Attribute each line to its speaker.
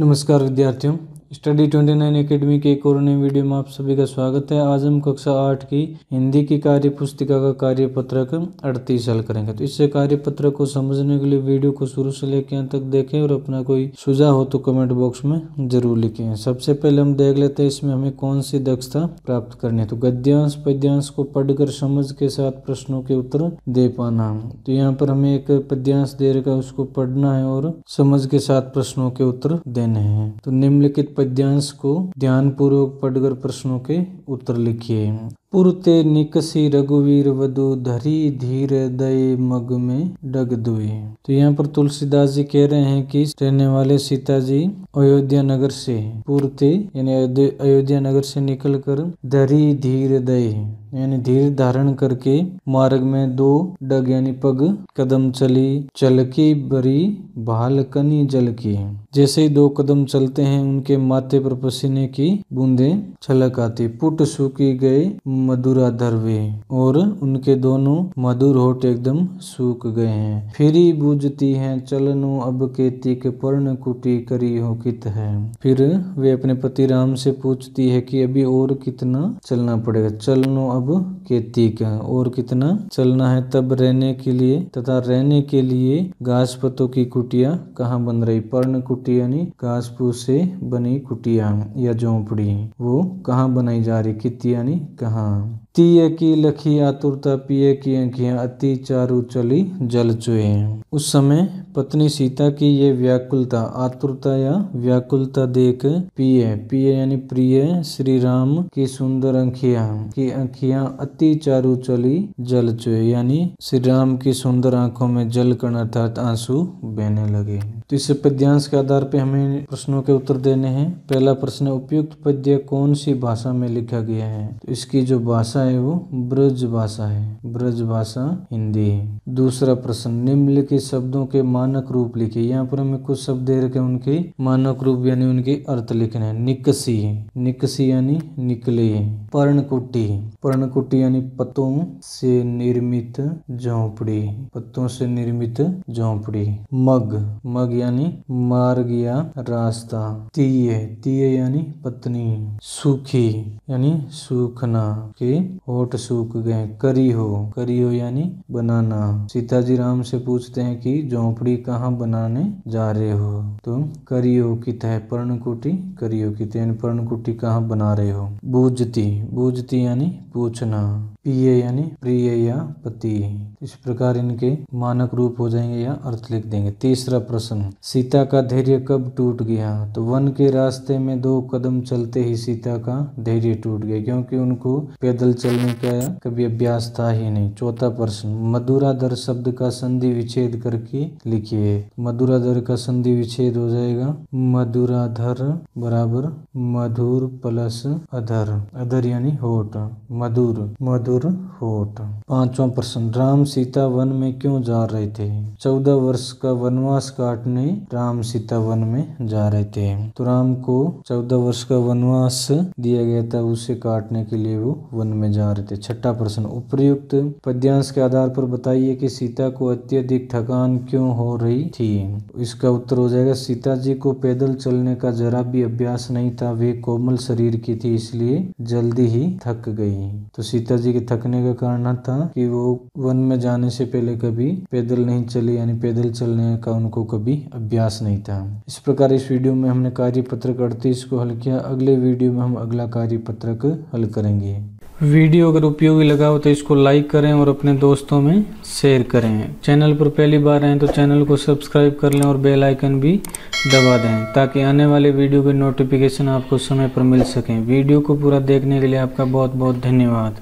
Speaker 1: नमस्कार विद्यार्थियों। Study 29 academy के एक और नए वीडियो में आप सभी का स्वागत है। आज हम कक्षा आठ की हिंदी की कार्य पुस्तिका का कार्य पत्रक अड़तीस हल करेंगे। तो इससे कार्य पत्रक को समझने के लिए वीडियो को शुरू से लेकर अंत तक देखें और अपना कोई सुझाव हो तो कमेंट बॉक्स में ज़रूर लिखें। सबसे पहले हम देख लेते हैं इसमें हमें कौन सी दक्षता प्राप्त करनी है। तो गद्यांश, पद्यांश को पढ़कर समझ के साथ प्रश्नों के उत्तर दे पाना। तो यहाँ पर हमें एक पद्यांश दे रखा है, उसको पढ़ना है और समझ के साथ प्रश्नों के उत्तर देने हैं। तो निम्नलिखित पद्यांश को ध्यान पूर्वक पढ़कर प्रश्नों के उत्तर लिखिए। पुरते निकसी रघुवीर वधु धरी धीर दय मग में डग दुए। तो यहाँ पर तुलसीदास जी कह रहे हैं कि रहने वाले सीता जी अयोध्या नगर से, पुरते यानी अयोध्या नगर से निकलकर धरी धीर दय। यानी धीर धारण करके मार्ग में दो डग यानी पग, कदम चली चलकी बरी भाल कनी जल की जैसे ही दो कदम चलते हैं, उनके माथे पर पसीने की बूंदे छलक आती। पुट सूखी गए मधुरा धरवे और उनके दोनों मधुर होठ एकदम सूख गए हैं। फिर बूझती हैं, चलनो अब के तिक पर्ण कुटी करी हो कित है। फिर वे अपने पति राम से पूछती है कि अभी और कितना चलना पड़ेगा? चलनो अब के का और कितना चलना है तब रहने के लिए तथा रहने के लिए घास पतों की कुटिया कहाँ बन रही? पर्ण कुटिया यानी घास फूस से बनी कुटिया या झोंपड़ी, वो कहाँ बनाई जा रही? कित यानी कहाँ? तीय की लखी आतुरता पिए की अंखियाँ अति चारु चली जल चुए उस समय पत्नी सीता की ये व्याकुलता, आतुरता या व्याकुलता देख पिए। पिए यानी प्रिय श्री राम की सुंदर अंखिया की अंखियाँ अति चारु चली जल चुए यानी श्री राम की सुंदर आँखों में जल कण अर्थात आँसू बहने लगे। तो इस पद्यांश के आधार पे हमें प्रश्नों के उत्तर देने हैं। पहला प्रश्न, उपयुक्त पद्य कौन सी भाषा में लिखा गया है? तो इसकी जो भाषा है वो ब्रज भाषा है। ब्रज भाषा हिंदी है। दूसरा प्रश्न, निम्नलिखित शब्दों के मानक रूप लिखे। यहाँ पर हमें कुछ शब्द दे रखे उनके मानक रूप यानी उनके अर्थ लिखने हैं। निकसी निकसी यानी निकले पर्णकुटी पर्णकुटी यानी पत्तों से निर्मित झोंपड़ी पत्तों से निर्मित झोंपड़ी मग। मग यानी मार्ग या रास्ता। तीय तीय यानी पत्नी। सूखी यानी सूखना के होठ सूख गए। करी हो करी हो यानी बनाना। सीता जी राम से पूछते हैं कि झोंपड़ी कहाँ बनाने जा रहे हो? तो करियो कित है पर्णकुटी करियो कित यानी पर्णकुटी कहाँ बना रहे हो? बूझती बूझती यानी पूछना। प्रिय यानी प्रिय या पति। इस प्रकार इनके मानक रूप हो जाएँगे या अर्थ लिख देंगे। तीसरा प्रश्न। सीता का धैर्य कब टूट गया? तो वन के रास्ते में दो कदम चलते ही सीता का धैर्य टूट गया, क्योंकि उनको पैदल चलने का कभी अभ्यास था ही नहीं। चौथा प्रश्न, मधुराधर शब्द का संधि विच्छेद करके लिखिए। मधुराधर का संधि विच्छेद हो जाएगा, मधुराधर बराबर मधुर प्लस अधर। अधर यानी होठ, मधुर मधुर मधुर होठ। पांचवा प्रश्न, राम सीता वन में क्यों जा रहे थे? चौदह वर्ष का वनवास काटने राम सीता वन में जा रहे थे। तो राम को चौदह वर्ष का वनवास दिया गया था। उसे काटने के लिए वो वन में जा रहे थे। छठा प्रश्न उपयुक्त पद्यांश के आधार पर बताइए कि सीता को अत्यधिक थकान क्यों हो रही थी? इसका उत्तर हो जाएगा, सीता जी को पैदल चलने का जरा भी अभ्यास नहीं था। वे कोमल शरीर की थी, इसलिए जल्दी ही थक गई। तो सीता जी के थकने का कारण था कि वो वन में जाने से पहले कभी पैदल नहीं चले, यानी पैदल चलने का उनको कभी अभ्यास नहीं था। इस प्रकार इस वीडियो में हमने कार्य पत्रक अड़तीस को हल किया। अगले वीडियो में हम अगला कार्य पत्रक हल करेंगे। वीडियो अगर उपयोगी लगा हो तो इसको लाइक करें और अपने दोस्तों में शेयर करें। चैनल पर पहली बार आए तो चैनल को सब्सक्राइब कर लें और बेल आइकन भी दबा दें ताकि आने वाले वीडियो के नोटिफिकेशन आपको समय पर मिल सकें। वीडियो को पूरा देखने के लिए आपका बहुत बहुत धन्यवाद।